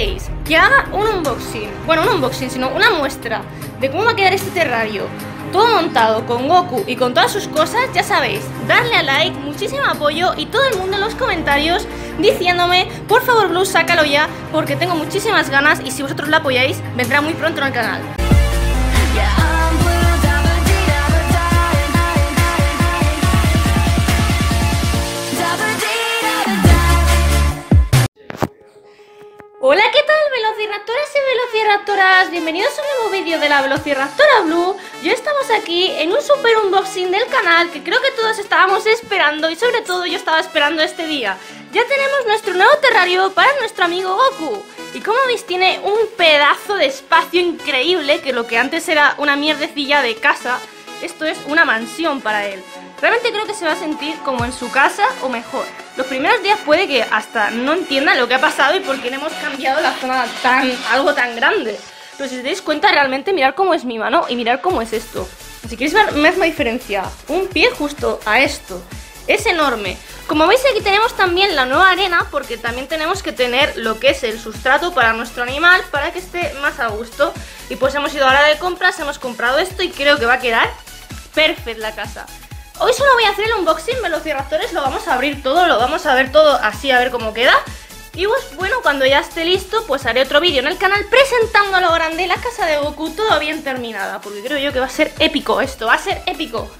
queréis? Que haga un unboxing, bueno, un unboxing, sino una muestra de cómo va a quedar este terrario todo montado con Goku y con todas sus cosas, ya sabéis, darle a like, muchísimo apoyo y todo el mundo en los comentarios diciéndome, por favor Blue, sácalo ya, porque tengo muchísimas ganas y si vosotros la apoyáis, vendrá muy pronto en el canal. Velociraptores y velociraptoras? Bienvenidos a un nuevo vídeo de la Velociraptora Blue. Yo estamos aquí en un super unboxing del canal que creo que todos estábamos esperando y sobre todo yo estaba esperando este día. Ya tenemos nuestro nuevo terrario para nuestro amigo Goku. Y como veis tiene un pedazo de espacio increíble que lo que antes era una mierdecilla de casa Esto es una mansión para él. Realmente creo que se va a sentir como en su casa o mejor los primeros días puede que hasta no entienda lo que ha pasado y por qué hemos cambiado la zona tan, algo tan grande. Pero si os dais cuenta, realmente mirar cómo es mi mano y mirar cómo es esto. Si queréis ver misma diferencia, un pie justo a esto. Es enorme. Como veis aquí tenemos también la nueva arena porque también tenemos que tener lo que es el sustrato para nuestro animal para que esté más a gusto. Y pues hemos ido ahora de compras, hemos comprado esto y creo que va a quedar perfecta la casa. Hoy solo voy a hacer el unboxing Velociraptores, lo vamos a abrir todo, lo vamos a ver todo así a ver cómo queda. Y pues bueno, cuando ya esté listo, pues haré otro vídeo en el canal presentando a lo grande la casa de Goku todo bien terminada. Porque creo yo que va a ser épico esto, va a ser épico.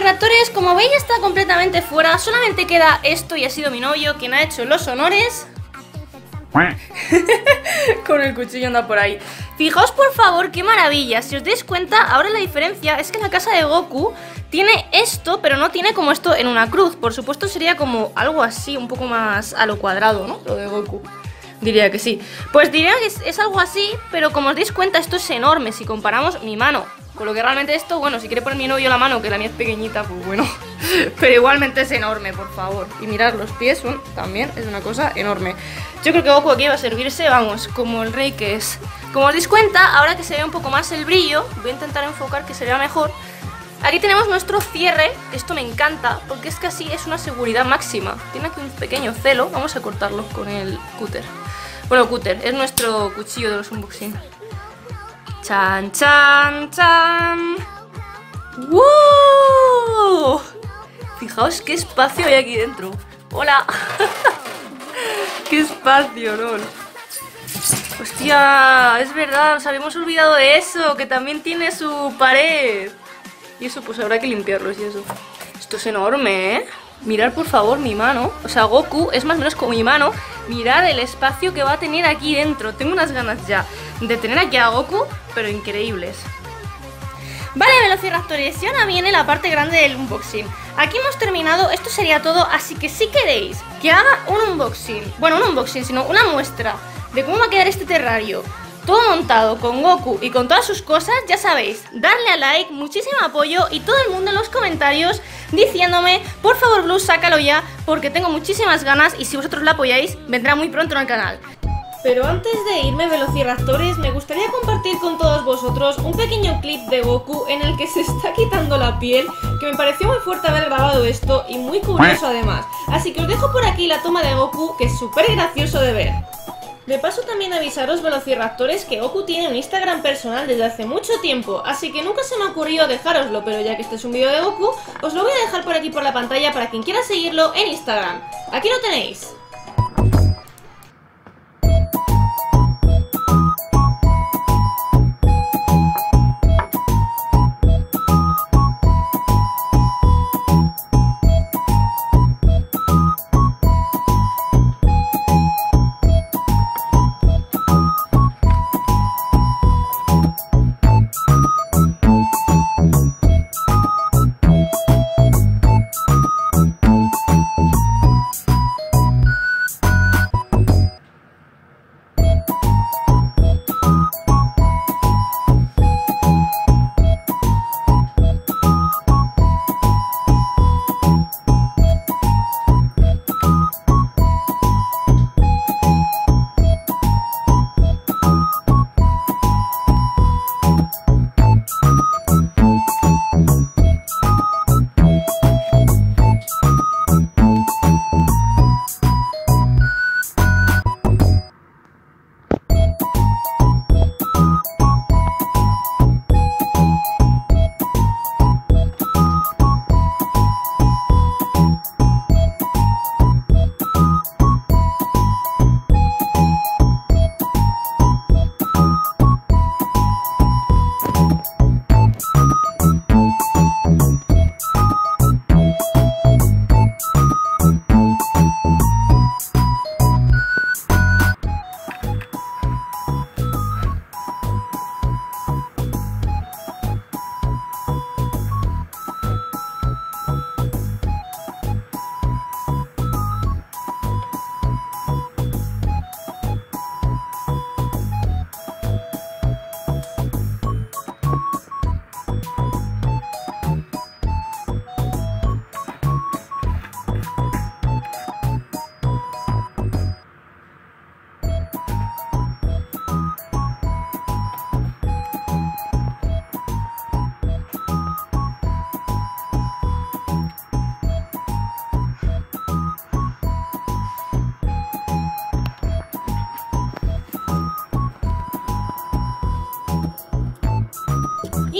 Velociraptores, como veis está completamente fuera. Solamente queda esto y ha sido mi novio quien ha hecho los honores. Con el cuchillo anda por ahí. Fijaos por favor, qué maravilla. Si os dais cuenta, ahora la diferencia es que la casa de Goku tiene esto, pero no tiene como esto en una cruz. Por supuesto sería como algo así, un poco más a lo cuadrado, ¿no? Lo de Goku. Diría que sí. Pues diría que es, es algo así, pero como os dais cuenta esto es enorme Si comparamos mi mano con lo que realmente esto, bueno, si quiere poner mi novio la mano, que la mía es pequeñita, pues bueno. Pero igualmente es enorme, por favor. Y mirad, los pies son también, es una cosa enorme. Yo creo que Goku aquí va a servirse, vamos, como el rey que es. Como os dais cuenta, ahora que se ve un poco más el brillo, voy a intentar enfocar que se vea mejor. Aquí tenemos nuestro cierre, esto me encanta, porque es que así es una seguridad máxima. Tiene aquí un pequeño celo, vamos a cortarlo con el cúter. Bueno, cúter, es nuestro cuchillo de los unboxing. Chan, chan, chan. ¡Wow! Fijaos qué espacio hay aquí dentro. ¡Hola! ¡Qué espacio, lol! ¡Hostia! Es verdad, nos habíamos olvidado de eso, que también tiene su pared. Y eso pues habrá que limpiarlo y eso. Esto es enorme, ¿eh? Mirad por favor mi mano. O sea, Goku es más o menos como mi mano. Mirad el espacio que va a tener aquí dentro. Tengo unas ganas ya de tener aquí a Goku, pero increíbles. Vale, Velociraptores, y ahora viene la parte grande del unboxing. Aquí hemos terminado, esto sería todo, así que si queréis que haga un unboxing, bueno, un unboxing, sino una muestra de cómo va a quedar este terrario, todo montado con Goku y con todas sus cosas, ya sabéis, darle a like, muchísimo apoyo y todo el mundo en los comentarios diciéndome, por favor Blue, sácalo ya, porque tengo muchísimas ganas y si vosotros la apoyáis, vendrá muy pronto en el canal. Pero antes de irme, Velociraptores, me gustaría compartir con todos vosotros un pequeño clip de Goku en el que se está quitando la piel, que me pareció muy fuerte haber grabado esto y muy curioso además. Así que os dejo por aquí la toma de Goku, que es súper gracioso de ver. De paso también avisaros, Velociraptores, que Goku tiene un Instagram personal desde hace mucho tiempo, así que nunca se me ha ocurrido dejároslo, pero ya que este es un vídeo de Goku, os lo voy a dejar por aquí por la pantalla para quien quiera seguirlo en Instagram. Aquí lo tenéis.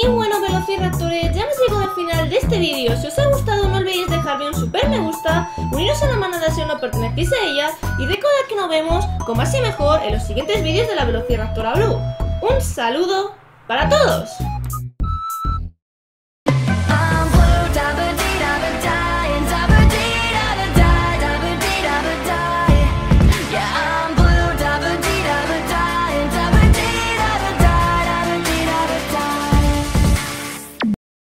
Y bueno, Velociraptores, ya hemos llegado al final de este vídeo. Si os ha gustado, no olvidéis dejarme un super me gusta, uniros a la manada si no pertenecéis a ella y recordad que nos vemos con más y mejor en los siguientes vídeos de la Velociraptora Blue. Un saludo para todos.